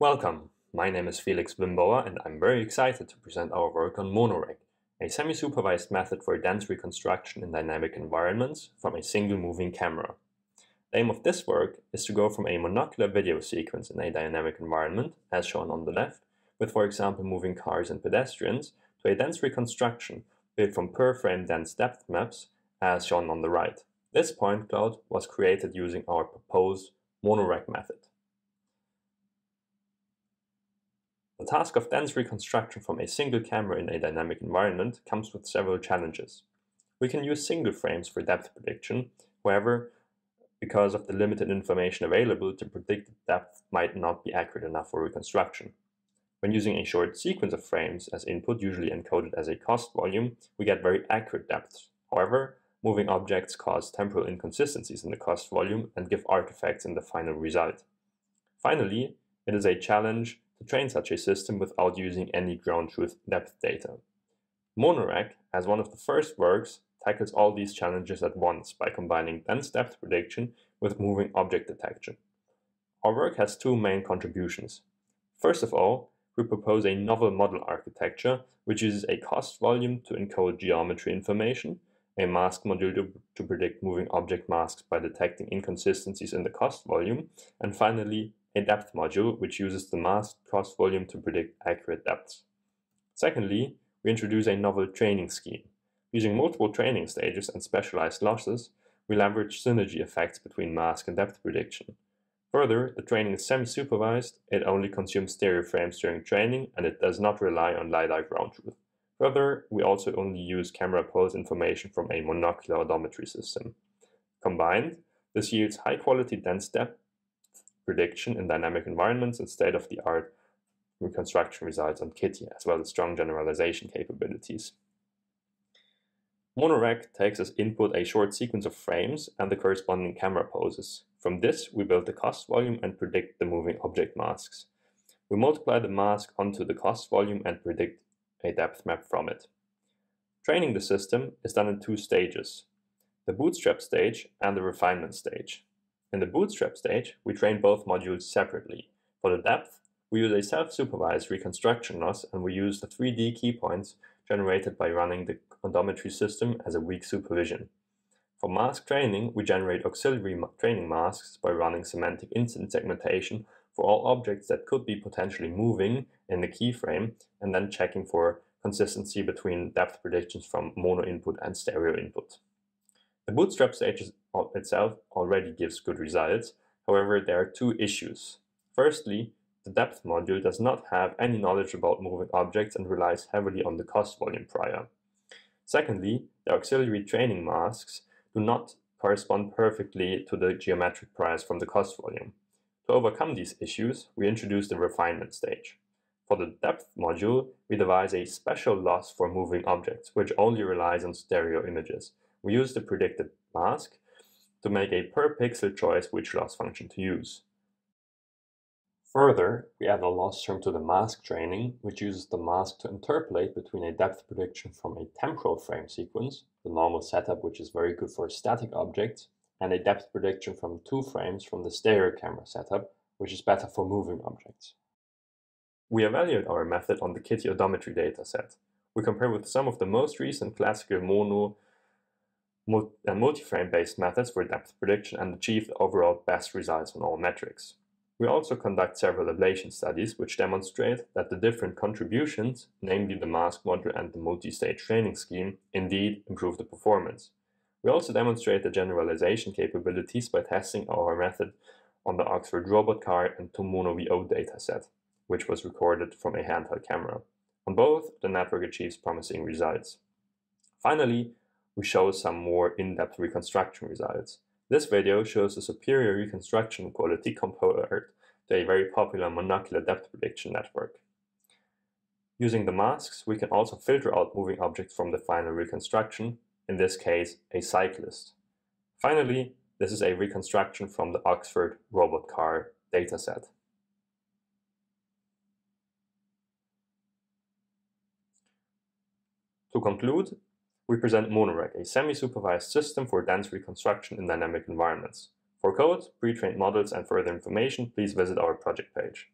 Welcome, my name is Felix Wimbauer and I'm very excited to present our work on MonoRec, a semi-supervised method for dense reconstruction in dynamic environments from a single moving camera. The aim of this work is to go from a monocular video sequence in a dynamic environment, as shown on the left, with for example moving cars and pedestrians, to a dense reconstruction built from per-frame dense depth maps, as shown on the right. This point cloud was created using our proposed MonoRec method. The task of dense reconstruction from a single camera in a dynamic environment comes with several challenges. We can use single frames for depth prediction, however, because of the limited information available, to predict depth might not be accurate enough for reconstruction. When using a short sequence of frames as input, usually encoded as a cost volume, we get very accurate depths. However, moving objects cause temporal inconsistencies in the cost volume and give artifacts in the final result. Finally, it is a challenge to train such a system without using any ground truth depth data. MonoRec, as one of the first works, tackles all these challenges at once by combining dense depth prediction with moving object detection. Our work has two main contributions. First of all, we propose a novel model architecture which uses a cost volume to encode geometry information, a mask module to, to predict moving object masks by detecting inconsistencies in the cost volume, and finally, a depth module which uses the mask cost volume to predict accurate depths. Secondly, we introduce a novel training scheme. Using multiple training stages and specialized losses, we leverage synergy effects between mask and depth prediction. Further, the training is semi-supervised, it only consumes stereo frames during training, and it does not rely on LiDAR ground truth. Further, we also only use camera pose information from a monocular odometry system. Combined, this yields high-quality dense depth prediction in dynamic environments and state-of-the-art reconstruction results on KITTI, as well as strong generalization capabilities. MonoRec takes as input a short sequence of frames and the corresponding camera poses. From this, we build the cost volume and predict the moving object masks. We multiply the mask onto the cost volume and predict a depth map from it. Training the system is done in two stages, the bootstrap stage and the refinement stage. In the bootstrap stage, we train both modules separately. For the depth, we use a self-supervised reconstruction loss and we use the 3D key points generated by running the odometry system as a weak supervision. For mask training, we generate auxiliary training masks by running semantic instant segmentation for all objects that could be potentially moving in the keyframe and then checking for consistency between depth predictions from mono input and stereo input. The bootstrap stage itself already gives good results, however there are two issues. Firstly, the depth module does not have any knowledge about moving objects and relies heavily on the cost volume prior. Secondly, the auxiliary training masks do not correspond perfectly to the geometric priors from the cost volume. To overcome these issues, we introduce the refinement stage. For the depth module, we devise a special loss for moving objects, which only relies on stereo images. We use the predicted mask to make a per pixel choice which loss function to use. Further, we add a loss term to the mask training, which uses the mask to interpolate between a depth prediction from a temporal frame sequence, the normal setup which is very good for static objects, and a depth prediction from two frames from the stereo camera setup, which is better for moving objects. We evaluate our method on the KITTI odometry dataset. We compare with some of the most recent classical mono and uh, multi-frame based methods for depth prediction and achieve the overall best results on all metrics. We also conduct several ablation studies which demonstrate that the different contributions, namely the mask module and the multi-stage training scheme, indeed improve the performance. We also demonstrate the generalization capabilities by testing our method on the Oxford RobotCar and TUM-Mono VO dataset, which was recorded from a handheld camera. On both, the network achieves promising results. Finally, we show some more in-depth reconstruction results. This video shows a superior reconstruction quality compared to a very popular monocular depth prediction network. Using the masks, we can also filter out moving objects from the final reconstruction, in this case, a cyclist. Finally, this is a reconstruction from the Oxford RobotCar dataset. To conclude, we present MonoRec, a semi-supervised system for dense reconstruction in dynamic environments. For code, pre-trained models, and further information, please visit our project page.